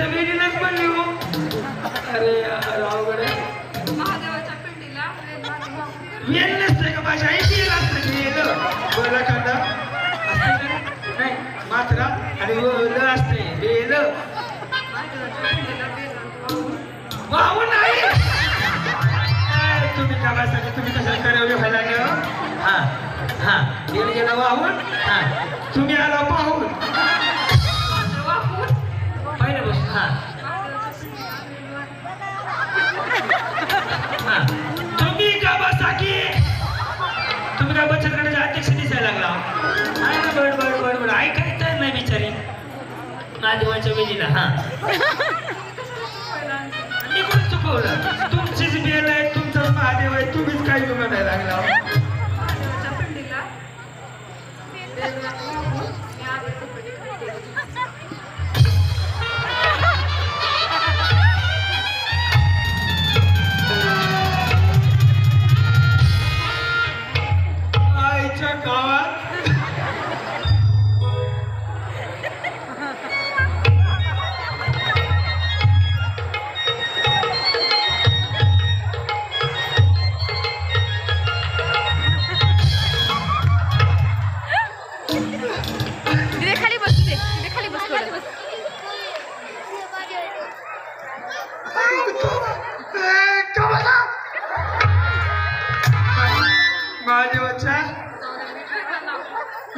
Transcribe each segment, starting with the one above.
महादेवाच्या वेळीलाच म्हणली हो अरे यार, अवघड. महादेवाच्या पिंडीला वेल नसते का माझ्या ऐकी असतं की वेल बोला? नाही मात्रा आणि ल असते. वेल वाहून नाही. काय तुम्ही का बसा तुम्ही कसं करवले व्हायला लागले हो? हा हा. वेल गेला वाहून. हा. तुम्ही आला पाहून. महादेवाच्या वेळीला हा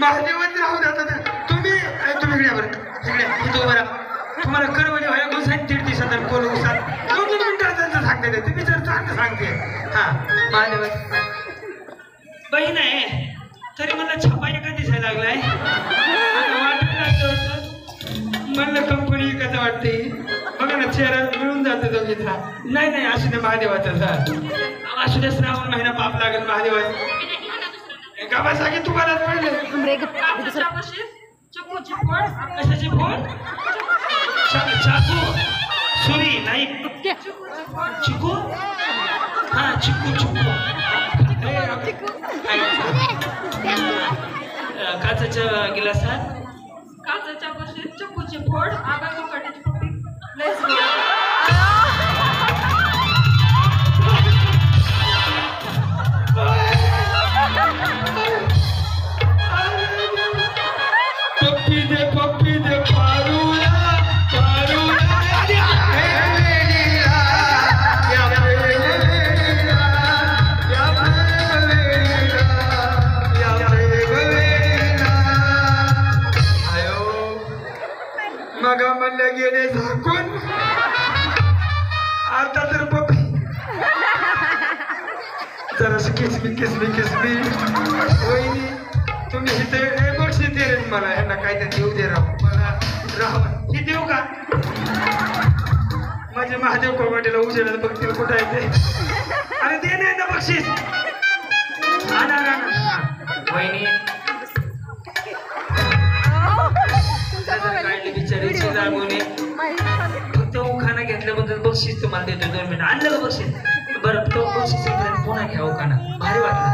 महादेवात राहू द्या तुम्ही तुम्ही इकडे बरं. इकडे इथं तुम्हाला करवली व्हायला गुसात दीड दिवसात कोण दोन दोन मिनिटात त्यांचं सांगते तुम्ही जर चांगलं सांगते. हा. महादेव. बहीण आहे. तरी मला छापा एका दिसायला लागलाय. म्हणलं कंपनी कसं वाटते बघा ना चेहरा मिळून जातो दोघीचा नाही नाही असू दे महादेवाचा सर असू दे श्रावण महिना पाप लागेल महादेवाचा. का बसा की तुम्हालाच पडले चिकूची फळ कशाची फोन चाकू? सुरी नाही. चिकू? हा चिकू चिकू. काचेच्या गिलासात? काचेच्या बशीत चिकूची फोड. मग गेले झाकून. आता तर पप्पी. जरा किसमी किसमी किसमी. वहिनी तुम्ही इथे हे बक्षीस दे रे मला ह्यांना काय तर देऊ दे राहू मला राहू हे देऊ का? माझे महादेव कोमाटेला उजेडात बघतील कुठं आहे ते. अरे दे ना बक्षीस. आणा. वहिनी बक्षीस तुम्हाला देतो दोन मिनिट. आणलं का बक्षीस बरं तो बक्षीस इकडे पुन्हा घ्या उखाणा भारी वाटलं.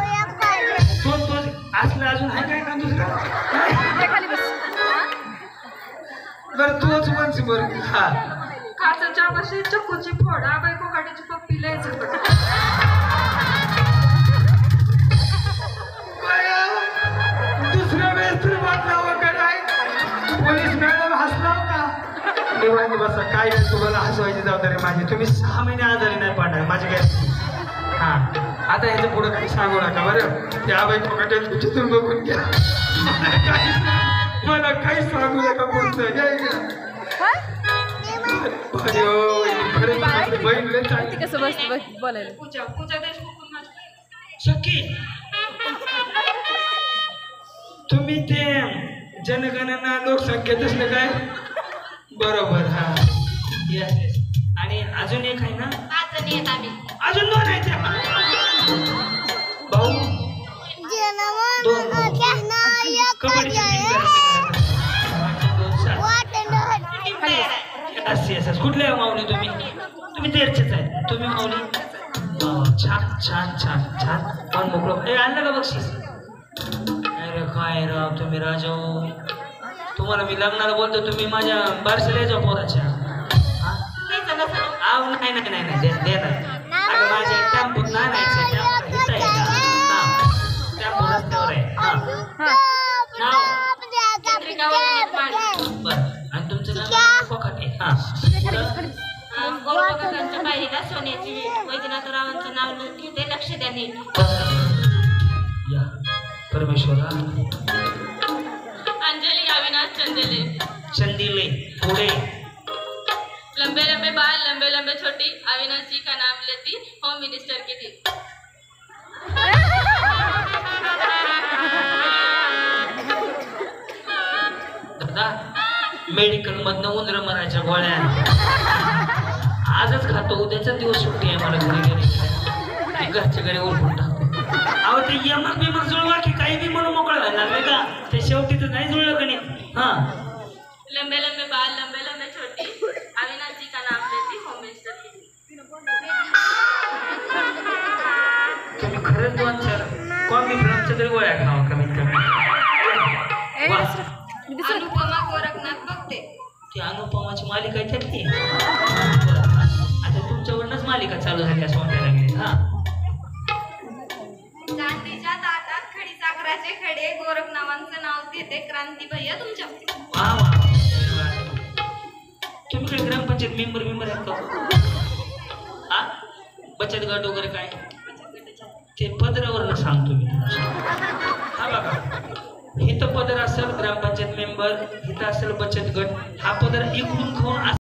तो तो असला अजून आहे काय का दुसरा? तिथे खाली बस बरं तोच म्हणशी बरं. हा. काचेच्या बशीत चिकूची फोड आगा चौकाटीची पप्पी लयच निवांत बसा काय तुम्हाला हसवायची जबाबदारी माझी? तुम्ही सहा महिने आजारी नाही पडणार माझी काय? हा. आता ह्याच्या पुढे काही सांगू नका बरं? त्या बाई पकडेल तिथून बघून घ्या. मला काही- सांगू नका हो, सखी. तुम्ही ते जनगणना लोकसंख्या तसलं काय? बरोबर हा. येस येस आणि अजून एक आहे ना? पाच जणी आहेत आम्ही. अजून दोन आहेत त्या. भाऊ? दोन. भाऊ. असं येस कुठले आहे माऊली तुम्ही? तुम्ही तेरचेच आहे तुम्ही माऊली? वा, छान छान छान छान. मन मोकळं. ए आणलं का बक्षीस? अरे काय राव तुम्ही राजा हो. तुम्हाला मी लग्नाला बोलतो तुम्ही माझ्या बारशाला यायच्या पोराच्या. अहो नाही नाही नाही नाही दे- देणार. अगं माझ्या टॅम्पूत नाही नाहीचं टॅम्पो इथं आहे का? हा. टॅम्पो रस्त्यावर आहे. हा. हा नाव बरं. आणि तुमचं नाव? कोकाटे. हा. सोन्याची. वैजनाथरावांचं नाव घेते लक्ष द्या नीट. या. परमेश्वरा. अविनाश चंदेले। चंदिले पुढे लंबे लंबे बाल लंबे लंबे छोटी। अविनाश जी का नाम लेती होम मिनिस्टर की थी। दादा मेडिकल मधनं उंदर मरायच्या गोळ्या आजच खातो उद्याचा दिवस सुट्टी आहे मला घरी मी घरच्या घरी ओळखून टाकतो अहो ते यमक बिमक जुळवा की काही बी नाही जुळलं गणित हा. लंबे लंबे बाल लंबे लंबे छोटी. अविनाश जी का नाम लेती होम मिनिस्टर की थी तुम्ही खरंच दोन चार कॉमी फिल्मच्या तरी गोळ्या खावा कमीत कमी. अनुपमा गोरखनाथ बघते. ती अनुपमाची मालिका आहे त्यातली बरं. आता तुमच्यावरूनच मालिका चालू झाली असं वाटायला लागली हा. खडी खडे गोरख नावांचं नाव देते. क्रांती भैया तुमच्या. वा वा. तुम्ही काही ग्रामपंचायत मेंबर मेंबर आहेत का? हा? बचत गट वगैरे काय? ते पदरावरनं सांगतो मी तुमच्या हा बघा. इथं पदर असेल ग्रामपंचायत मेंबर हिथं असेल बचत गट हा पदर इकडून खाऊन